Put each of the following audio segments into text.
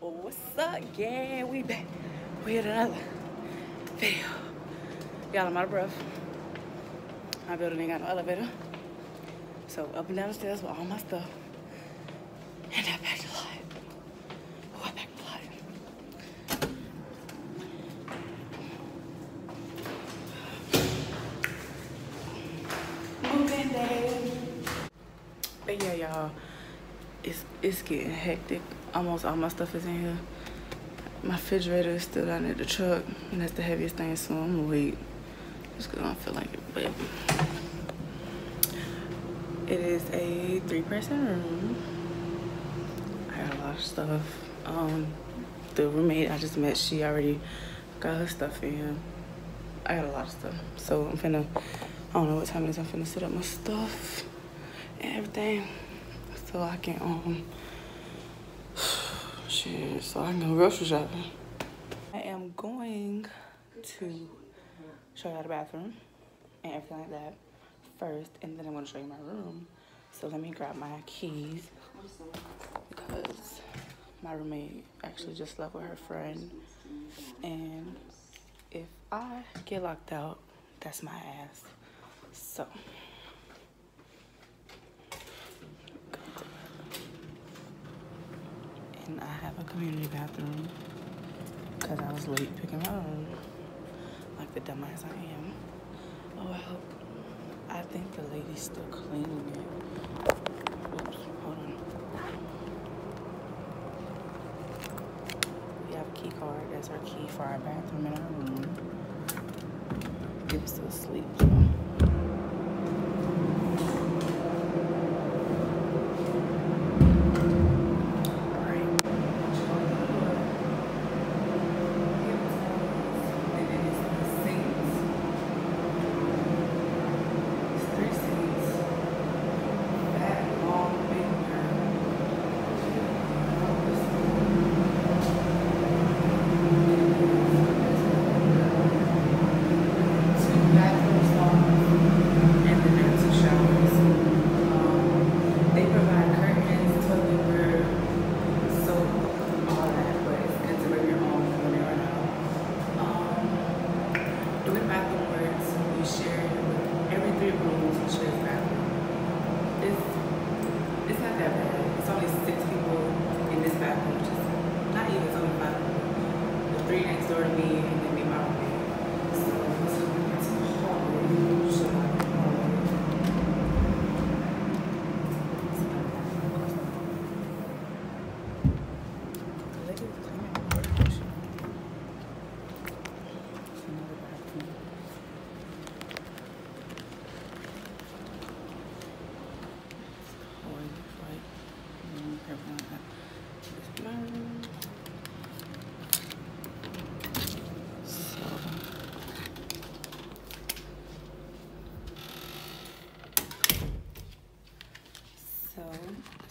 what's up? Yeah, we back with another video. Y'all, I'm out of breath. My building ain't got no elevator. So up and down the stairs with all my stuff. And I packed a lot. Oh, I packed a lot. Moving day. But yeah, y'all, it's it's getting hectic. Almost all my stuff is in here. My refrigerator is still down at the truck, and that's the heaviest thing, so I'm gonna wait. Just cause I don't feel like it, but it is a three-person room. I got a lot of stuff. Um, the roommate I just met, she already got her stuff in. I got a lot of stuff, so I'm finna. I don't know what time it is. I'm finna set up my stuff and everything so I can um shit so I can go grocery shopping. I am going to show you the bathroom and everything like that first and then I'm gonna show you my room. So let me grab my keys because my roommate actually just left with her friend and if I get locked out, that's my ass. So and I have a community bathroom because I was late picking my own, like the dumbass I am. Oh well, I think the lady's still cleaning it. Oops, hold on. We have a key card. That's our key for our bathroom in our room. Us still asleep. So. They provide curtains, toilet paper, soap, all that, but it's good to bring your own when they run out. Um, the way the bathroom works, we share every three rooms, we share a bathroom. It's it's not that bad. It's only six people in this bathroom, which is not even it's only five people. The three next door to me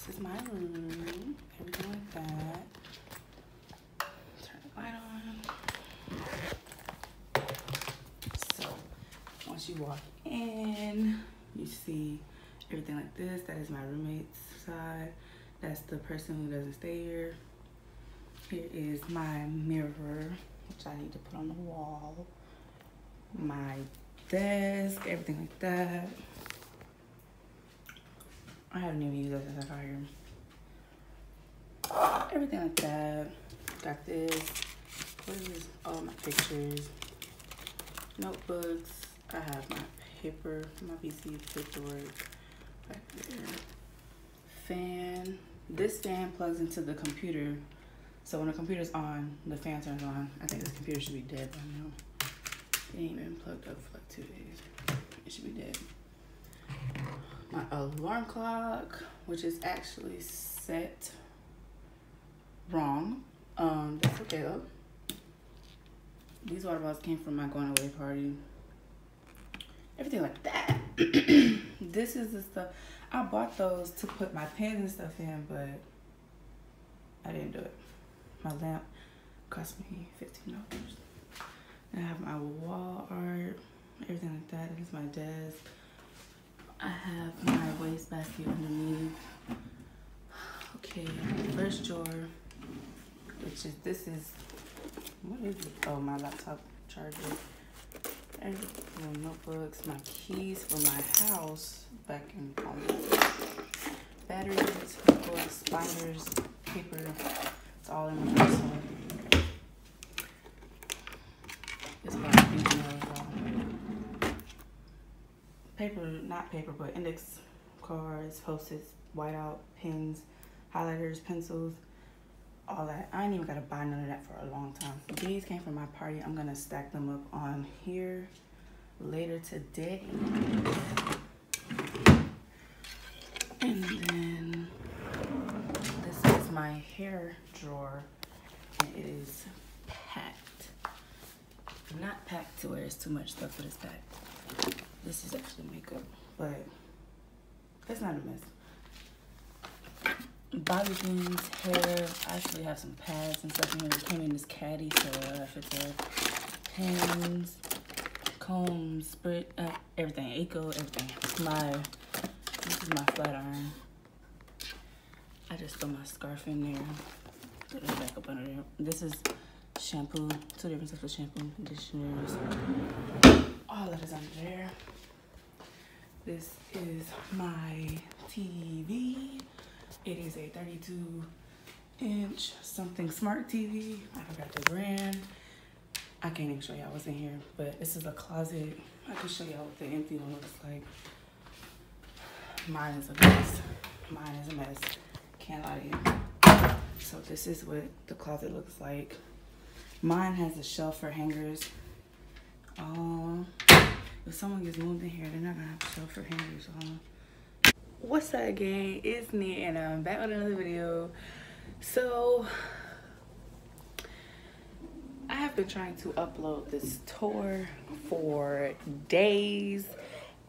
this is my room, everything like that. Turn the light on. So once walk in, you see everything like this. That is my roommate's side. That's the person who doesn't stay here. Here is my mirror, which I need to put on the wall. My desk, everything like that. I haven't even used that since I got. Everything like that. Got this. What is this? All my pictures. Notebooks. I have my paper, my VC paperwork right there. Fan. This fan plugs into the computer. So when the computer's on, the fan turns on. I think this computer should be dead by now. It ain't been plugged up for like two days. It should be dead my alarm clock, which is actually set wrong. Um, that's okay though. These water bottles came from my going away party. Everything like that. this is the stuff. I bought those to put my pens and stuff in, but I didn't do it. My lamp cost me $15. And I have my wall art, everything like that. This is my desk. I have my wastebasket underneath. Okay, first drawer which is, This is, what is it? Oh, my laptop charger. And notebooks, my keys for my house back in Palm Batteries, books, binders, paper. It's all in my house. It's paper, not paper, but index cards, post-its, whiteout, pens, highlighters, pencils, all that. I ain't even gotta buy none of that for a long time. These came from my party. I'm gonna stack them up on here later today. And then this is my hair drawer and it is packed. Not packed to where it's too much stuff, but it's packed. This is actually makeup, but it's not a mess bobby pins, hair. I actually have some pads and stuff in here. It came in this caddy, so if it's a pins, combs, sprit, uh, everything, eco, everything. My, this is my flat iron. I just throw my scarf in there. Put it back up under there. This is shampoo, two different types of shampoo, conditioners. All that is under there. This is my TV. It is a 32 inch something smart TV. I forgot the brand. I can't even show y'all what's in here, but this is a closet. I can show y'all what the empty one looks like. Mine is a mess. Mine is a mess. Can't lie to you. So this is what the closet looks like. Mine has a shelf for hangers. Um, if someone gets moved in here, they're not gonna have a shelf for hangers. Huh? What's up gang? It's me and i'm back with another video. So i have been trying to upload this tour for days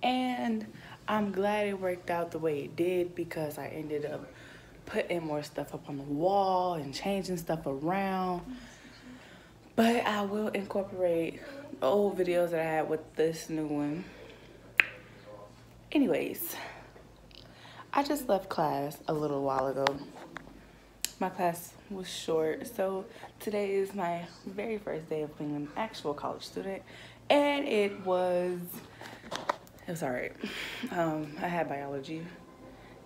and i'm glad it worked out the way it did because i ended up putting more stuff up on the wall and changing stuff around. But i will incorporate old videos that i had with this new one. Anyways I just left class a little while ago. My class was short, so today is my very first day of being an actual college student, and it was, it was all right. Um, I had biology.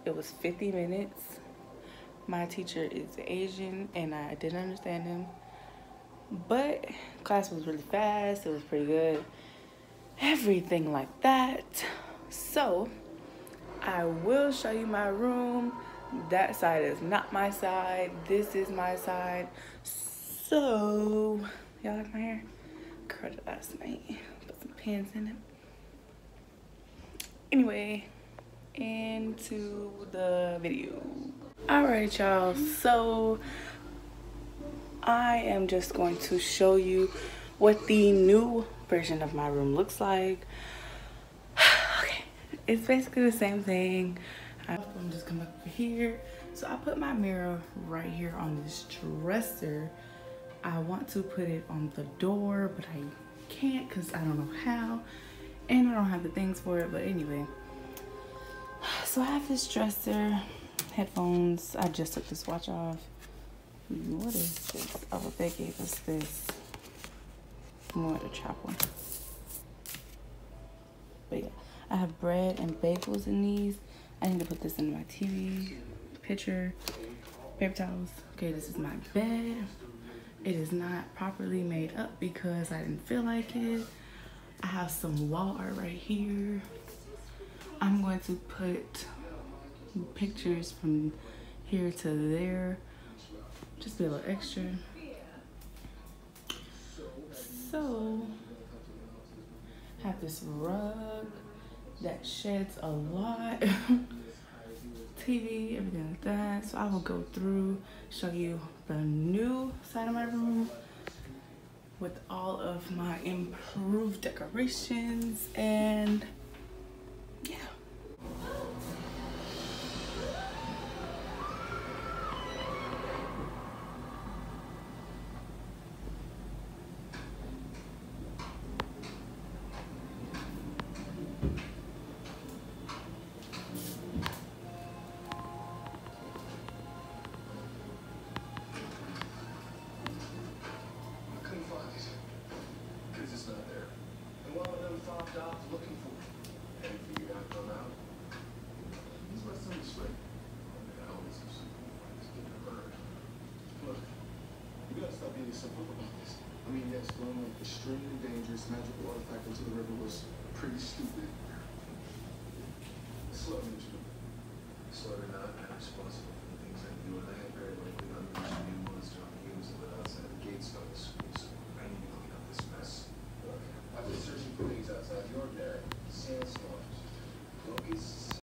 It was 50 minutes. My teacher is Asian, and I didn't understand him, but class was really fast. It was pretty good. Everything like that. So, I will show you my room. That side is not my side. This is my side. So, y'all like my hair? Curled it last night. Put some pins in it. Anyway, into the video. All right, y'all. So, I am just going to show you what the new version of my room looks like it's basically the same thing. I'm just coming up here. So I put my mirror right here on this dresser. I want to put it on the door, but I can't because I don't know how. And I don't have the things for it, but anyway. So I have this dresser, headphones. I just took this watch off. What is this? Oh, they gave us this. More the chop one. But yeah. I have bread and bagels in these. I need to put this in my TV picture. Paper towels. Okay, this is my bed. It is not properly made up because I didn't feel like it. I have some wall art right here. I'm going to put pictures from here to there. Just be a little extra. So, have this rug that sheds a lot. TV, everything like that. So I will go through, show you the new side of my room with all of my improved decorations and stop being quick about this. I mean, yes, throwing an extremely dangerous magical artifact into the river was pretty stupid. Slow, didn't you? Sort not. I'm responsible for the things I do, and I have very likely not been